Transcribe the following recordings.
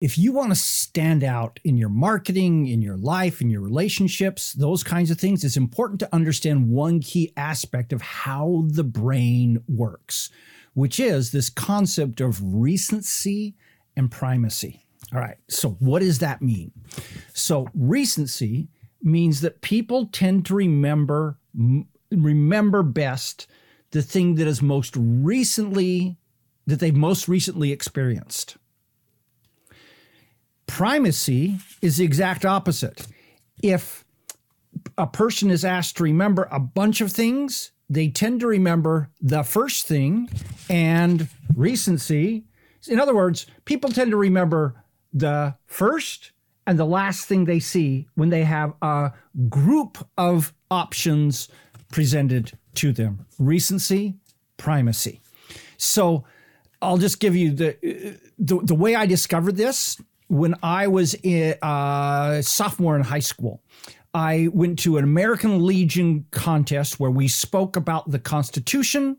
if you want to stand out in your marketing, in your life, in your relationships, those kinds of things, it's important to understand one key aspect of how the brain works, which is this concept of recency and primacy. All right. So, what does that mean? So, recency means that people tend to remember remember best the thing that is most recently that they've most recently experienced. Primacy is the exact opposite. If a person is asked to remember a bunch of things, they tend to remember the first thing and recency. In other words, people tend to remember the first and the last thing they see when they have a group of options presented to them recency, primacy. So I'll just give you the, the, the way I discovered this when I was a uh, sophomore in high school. I went to an American Legion contest where we spoke about the Constitution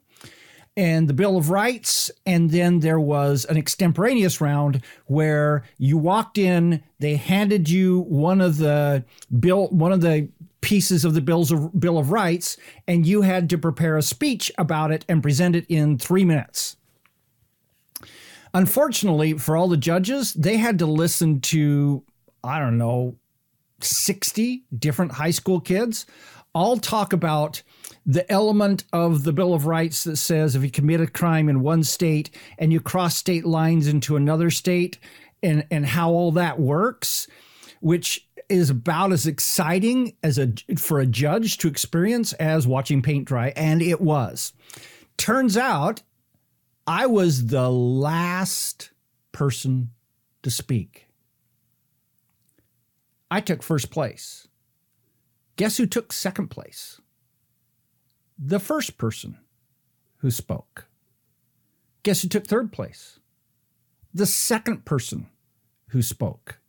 and the Bill of Rights. And then there was an extemporaneous round where you walked in, they handed you one of the bill, one of the pieces of the Bills of, Bill of Rights, and you had to prepare a speech about it and present it in three minutes. Unfortunately, for all the judges, they had to listen to, I don't know, 60 different high school kids all talk about the element of the Bill of Rights that says if you commit a crime in one state and you cross state lines into another state and, and how all that works, which is about as exciting as a for a judge to experience as watching paint dry, and it was. Turns out I was the last person to speak. I took first place. Guess who took second place? The first person who spoke. Guess who took third place? The second person who spoke.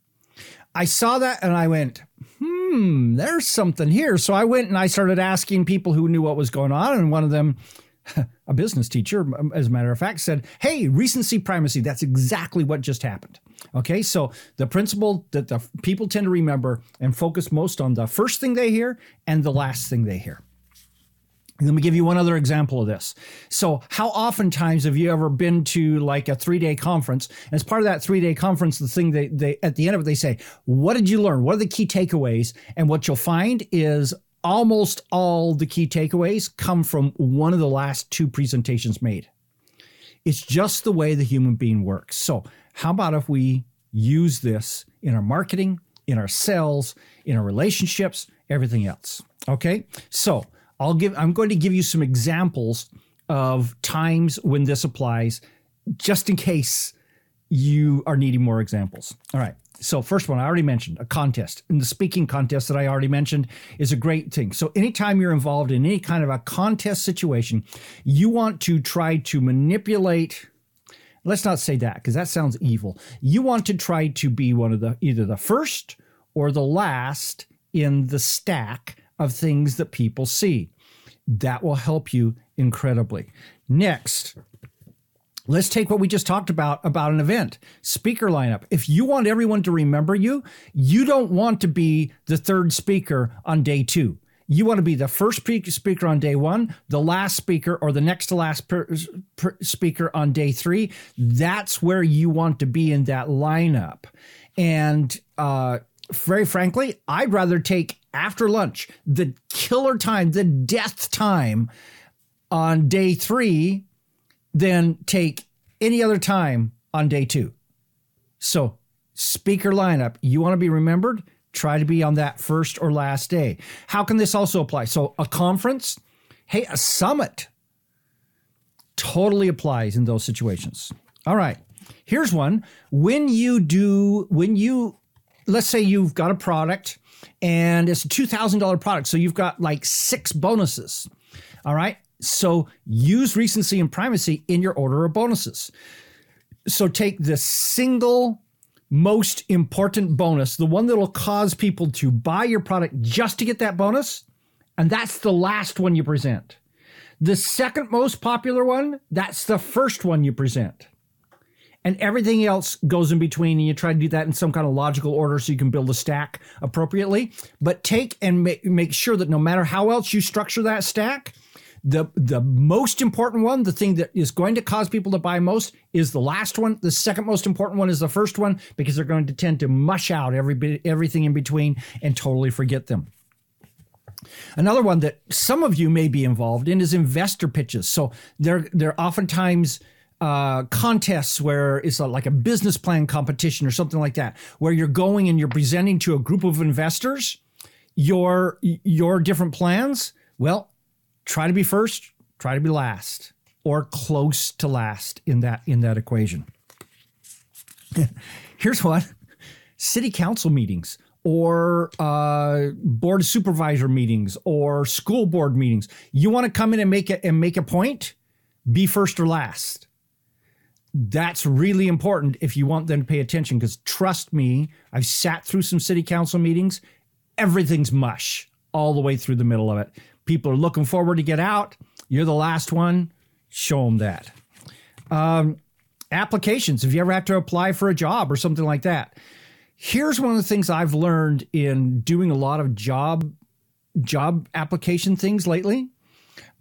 I saw that and I went, hmm, there's something here. So I went and I started asking people who knew what was going on. And one of them a business teacher, um, as a matter of fact, said, Hey, recency primacy, that's exactly what just happened. Okay, so the principle that the people tend to remember and focus most on the first thing they hear and the last thing they hear. Let me give you one other example of this. So, how oftentimes have you ever been to like a three day conference? As part of that three day conference, the thing they, they at the end of it, they say, What did you learn? What are the key takeaways? And what you'll find is almost all the key takeaways come from one of the last two presentations made. It's just the way the human being works. So, how about if we use this in our marketing, in our sales, in our relationships, everything else? Okay? So, I'll give I'm going to give you some examples of times when this applies just in case you are needing more examples. All right. So, first one I already mentioned a contest. And the speaking contest that I already mentioned is a great thing. So, anytime you're involved in any kind of a contest situation, you want to try to manipulate. Let's not say that because that sounds evil. You want to try to be one of the either the first or the last in the stack of things that people see. That will help you incredibly. Next, Let's take what we just talked about about an event speaker lineup. If you want everyone to remember you, you don't want to be the third speaker on day two. You want to be the first speaker on day one, the last speaker, or the next to last per, per speaker on day three. That's where you want to be in that lineup. And uh, very frankly, I'd rather take after lunch, the killer time, the death time on day three than take any other time on day two. So, speaker lineup, you want to be remembered? Try to be on that first or last day. How can this also apply? So, a conference, hey, a summit totally applies in those situations. All right, here's one. When you do, when you, let's say you've got a product and it's a $2,000 product, so you've got like six bonuses. All right. So use recency and primacy in your order of bonuses. So take the single most important bonus, the one that'll cause people to buy your product just to get that bonus, and that's the last one you present. The second most popular one, that's the first one you present. and everything else goes in between and you try to do that in some kind of logical order so you can build a stack appropriately but take and make, make sure that no matter how else you structure that stack the the most important one the thing that is going to cause people to buy most is the last one the second most important one is the first one because they're going to tend to mush out every everything in between and totally forget them Another one that some of you may be involved in is investor pitches. So they're they're oftentimes uh, contests where it's like a business plan competition or something like that, where you're going and you're presenting to a group of investors your your different plans. Well, try to be first, try to be last, or close to last in that in that equation. Here's what: city council meetings or uh, board of supervisor meetings or school board meetings. You want to come in and make it and make a point, be first or last. That's really important if you want them to pay attention. Because trust me, I've sat through some city council meetings. Everything's mush all the way through the middle of it. People are looking forward to get out. You're the last one. Show them that. Um, applications. If you ever have to apply for a job or something like that, here's one of the things I've learned in doing a lot of job job application things lately,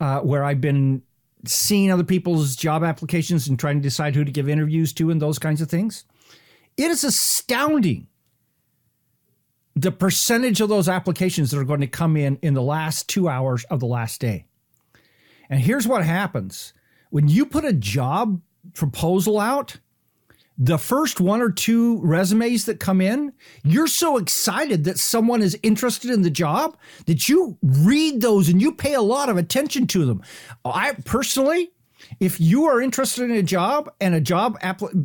uh, where I've been seeing other people's job applications and trying to decide who to give interviews to and those kinds of things. It is astounding the percentage of those applications that are going to come in in the last two hours of the last day. And here's what happens when you put a job proposal out the first one or two resumes that come in, you're so excited that someone is interested in the job that you read those and you pay a lot of attention to them. I personally, if you are interested in a job and a job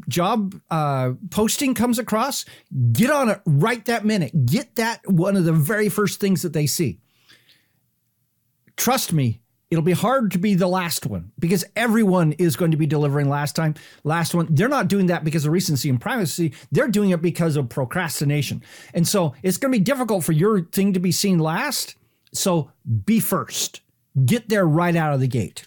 job uh, posting comes across, get on it right that minute. Get that one of the very first things that they see. Trust me, it'll be hard to be the last one because everyone is going to be delivering last time last one. They're not doing that because of recency and primacy. They're doing it because of procrastination. And so it's going to be difficult for your thing to be seen last. So be first. Get there right out of the gate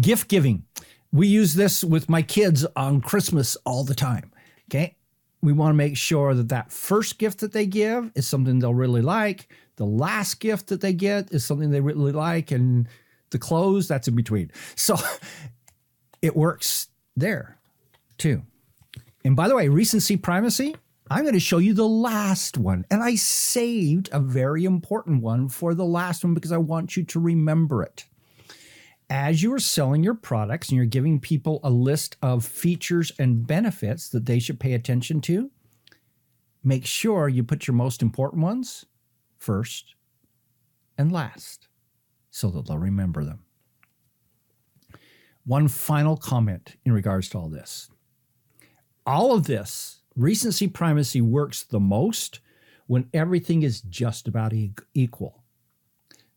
gift giving we use this with my kids on christmas all the time okay we want to make sure that that first gift that they give is something they'll really like the last gift that they get is something they really like, and the clothes, that's in between. So it works there too. And by the way, recency primacy, I'm going to show you the last one. And I saved a very important one for the last one because I want you to remember it. As you are selling your products and you're giving people a list of features and benefits that they should pay attention to, make sure you put your most important ones first and last so that they'll remember them. One final comment in regards to all this. All of this, recency primacy works the most when everything is just about equal.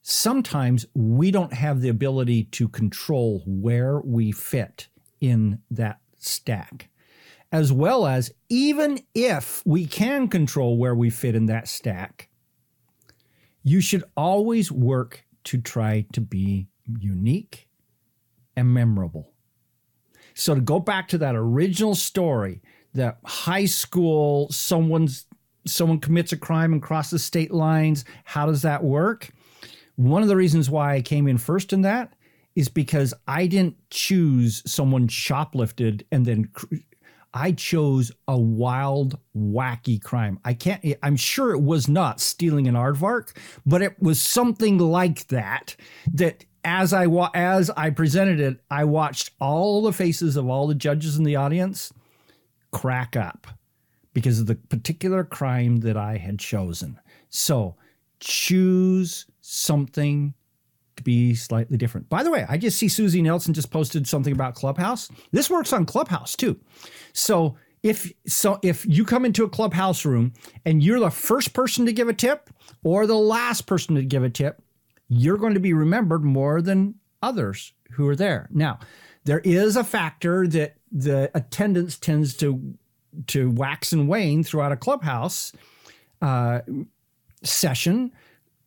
Sometimes we don't have the ability to control where we fit in that stack, as well as even if we can control where we fit in that stack, you should always work to try to be unique and memorable. So to go back to that original story, that high school someone's someone commits a crime and crosses state lines, how does that work? One of the reasons why I came in first in that is because I didn't choose someone shoplifted and then I chose a wild, wacky crime. I can't, I'm sure it was not stealing an aardvark, but it was something like that. That as I as I presented it, I watched all the faces of all the judges in the audience crack up because of the particular crime that I had chosen. So choose something to be slightly different. By the way, I just see Susie Nelson just posted something about Clubhouse. This works on Clubhouse too. So if so if you come into a clubhouse room and you're the first person to give a tip or the last person to give a tip, you're going to be remembered more than others who are there. Now, there is a factor that the attendance tends to to wax and wane throughout a clubhouse uh, session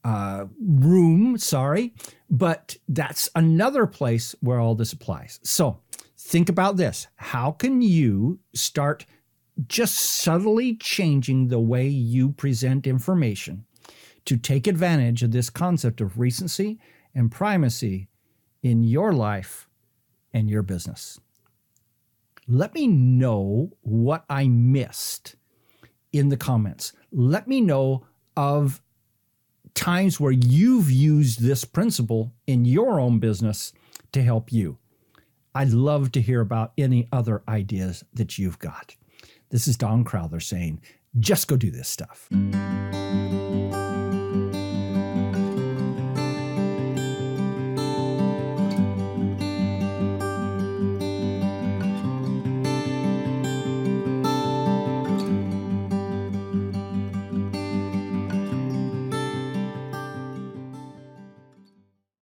uh, room. Sorry, but that's another place where all this applies. So think about this. How can you start just subtly changing the way you present information to take advantage of this concept of recency and primacy in your life and your business? Let me know what I missed in the comments. Let me know of times where you've used this principle in your own business to help you. I'd love to hear about any other ideas that you've got. This is Don Crowther saying, just go do this stuff.